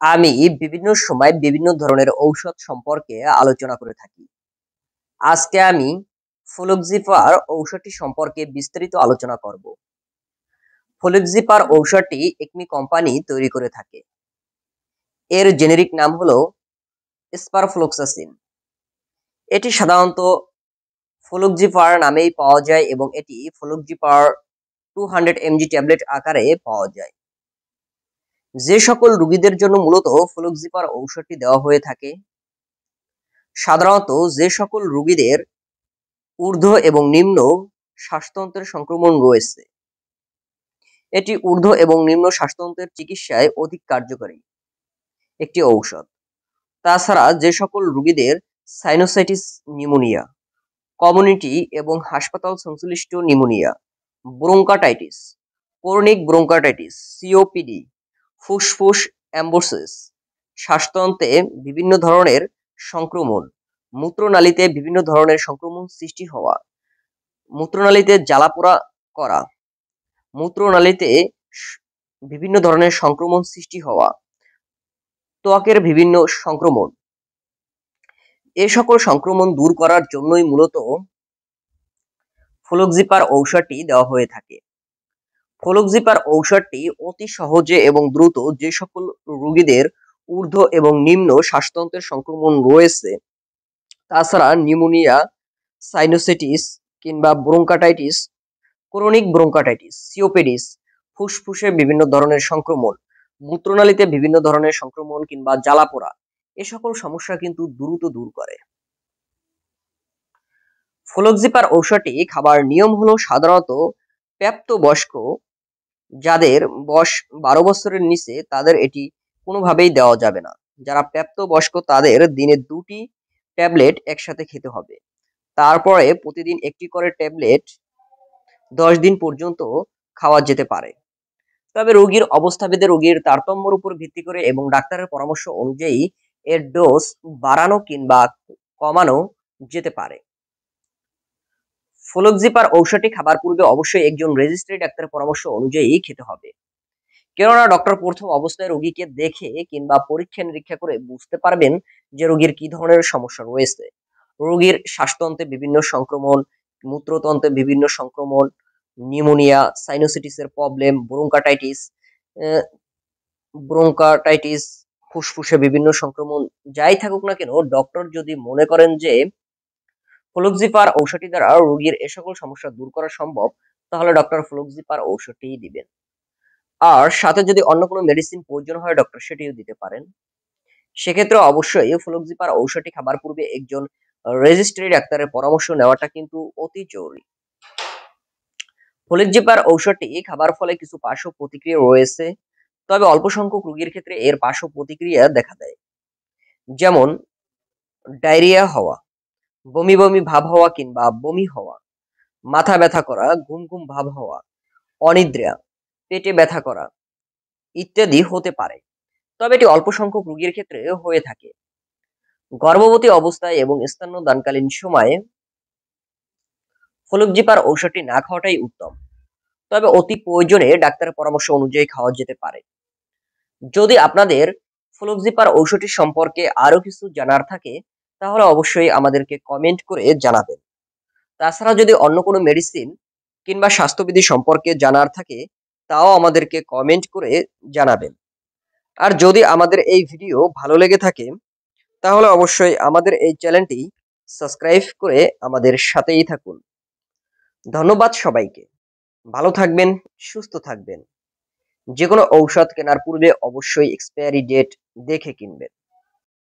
আমি বিভিন্ন সময় বিভিন্ন ধরনের ঔষধ সম্পর্কে আলোচনা করে থাকি। আজকে আমি ফ্লুক্সিফার ঔষধটি সম্পর্কে বিস্তারিত আলোচনা করব। ফ্লুক্সিফার ঔষধটি একমি কোম্পানি তৈরি করে থাকে। এর জেনেরিক নাম হলো স্পারফ্লোক্সাসিন। এটি সাধারণত ফ্লুক্সিফার নামেই পাওয়া যায় এবং এটি ফ্লুক্সিফার টু হান্ড্রেড এমজি ট্যাবলেট আকারে পাওয়া যায়। যে সকল রোগীদের জন্য মূলত ফ্লুক্সিপার ঔষধটি দেওয়া হয়ে থাকে, সাধারণত যে সকল রোগীদের ঊর্ধ্ব এবং নিম্ন শ্বাসতন্ত্রের সংক্রমণ রয়েছে, এটি ঊর্ধ্ব এবং নিম্ন শ্বাসতন্ত্রের চিকিৎসায় অধিক কার্যকরী একটি ঔষধ। তাছাড়া যে সকল রোগীদের সাইনোসাইটিস নিউমোনিয়া কমিউনিটি এবং হাসপাতাল সংশ্লিষ্ট pneumonia bronchitis chronic bronchitis COPD ফুসফুস অ্যাম্বোসিস, শ্বাসতন্ত্রে বিভিন্ন ধরনের সংক্রমণ, মূত্রনালীতে বিভিন্ন ধরনের সংক্রমণ সৃষ্টি হওয়া, মূত্রনালীতে জ্বালাপোড়া করা, মূত্রনালীতে বিভিন্ন ধরনের সংক্রমণ সৃষ্টি হওয়া, ত্বকের বিভিন্ন সংক্রমণ। এ সকল সংক্রমণ দূর করার জন্যই মূলত ফ্লোক্সিপার ঔষধটি দেওয়া হয়ে থাকে। ফ্লোক্সিপার ঔষধটি অতি সহজে এবং দ্রুত যে সকল রোগীদের ঊর্ধ্ব এবং নিম্ন শ্বাসতন্ত্রের সংক্রমণ রয়েছে, তাছাড়া নিউমোনিয়া, সাইনোসিটিস কিংবা ব্রোঙ্কাটাইটিস, ক্রনিক ব্রোঙ্কাটাইটিস, সিওপেডিস ফুসফুসে বিভিন্ন ধরনের সংক্রমণ, মূত্রনালীতে বিভিন্ন ধরনের সংক্রমণ কিংবা জ্বালাপোড়া, এ সকল সমস্যা কিন্তু দ্রুত দূর করে। ফ্লোক্সিপার ঔষধটি খাবার নিয়ম হলো সাধারণত প্রাপ্ত বয়স্ক যাদের বয়স বারো বছরের নিচে তাদের এটি কোনোভাবেই দেওয়া যাবে না। যারা প্রাপ্ত বয়স্ক তাদের দিনে দুটি ট্যাবলেট একসাথে খেতে হবে। তারপরে প্রতিদিন একটি করে ট্যাবলেট দশ দিন পর্যন্ত খাওয়া যেতে পারে। তবে রোগীর অবস্থাভেদে রোগীর তারতম্যর উপর ভিত্তি করে এবং ডাক্তারের পরামর্শ অনুযায়ী এর ডোজ বাড়ানো কিংবা কমানো যেতে পারে। ফ্লোক্সিপার ঔষধটি খাবার পূর্বে অবশ্যই একজন রেজিস্ট্রি ডাক্তারের পরামর্শ অনুযায়ী খেতে হবে। কেননা ডক্টর প্রথম অবস্থায় রোগীকে দেখে কিংবা পরীক্ষা নিরীক্ষা করে বুঝতে পারবেন যে রোগীর কি ধরনের সমস্যা রয়েছে। রোগীর শ্বাসতন্ত্রে বিভিন্ন সংক্রমণ, মূত্রতন্ত্রে বিভিন্ন সংক্রমণ, নিউমোনিয়া, সাইনোসিটিসের প্রবলেম, ব্রোঙ্কাটাইটিস ব্রোঙ্কাটাইটিস, ফুসফুসে বিভিন্ন সংক্রমণ, যাই থাকুক না কেন, ডক্টর যদি মনে করেন যে ফ্লুক্সিপার ঔষধটি দ্বারা রোগীর এ সকল সমস্যা দূর করা সম্ভব, তাহলে ডক্টর ফ্লুক্সিপার ঔষধটিই দিবেন। আর সাথে যদি অন্য কোনো মেডিসিন প্রয়োজন হয় ডক্টর সেটিও দিতে পারেন। সেক্ষেত্রে অবশ্যই ফ্লুক্সিপার ঔষধটি খাবার পূর্বে একজন রেজিস্ট্রি ডাক্তারের পরামর্শ নেওয়াটা কিন্তু অতি জরুরি। ফ্লুক্সিপার ঔষধটি খাবার ফলে কিছু পার্শ্ব প্রতিক্রিয়া রয়েছে, তবে অল্প সংখ্যক রোগীর ক্ষেত্রে এর পার্শ্ব প্রতিক্রিয়া দেখা দেয়। যেমন ডায়রিয়া হওয়া। বমি বমি ভাব হওয়া কিংবা বমি হওয়া, মাথা ব্যথা করা, ঘুম ঘুম ভাব হওয়া, অনিদ্রা, পেটে ব্যথা করা ইত্যাদি হতে পারে। তবে এটি অল্প সংখ্যক রোগীর ক্ষেত্রে হয়ে থাকে। গর্ভবতী অবস্থায় এবং দানকালীন সময়ে ফলুকজিপার ঔষধটি না খাওয়াটাই উত্তম। তবে অতি প্রয়োজনে ডাক্তারের পরামর্শ অনুযায়ী খাওয়া যেতে পারে। যদি আপনাদের ফ্লুক্সিপার ঔষধটি সম্পর্কে আরও কিছু জানার থাকে তাহলে অবশ্যই আমাদেরকে কমেন্ট করে জানাবেন। তাছাড়া যদি অন্য কোনো মেডিসিন কিংবা স্বাস্থ্যবিধি সম্পর্কে জানার থাকে, তাও আমাদেরকে কমেন্ট করে জানাবেন। আর যদি আমাদের এই ভিডিও ভালো লেগে থাকে, তাহলে অবশ্যই আমাদের এই চ্যানেলটি সাবস্ক্রাইব করে আমাদের সাথেই থাকুন। ধন্যবাদ সবাইকে। ভালো থাকবেন, সুস্থ থাকবেন। যে কোনো ঔষধ কেনার পূর্বে অবশ্যই এক্সপায়ারি ডেট দেখে কিনবেন।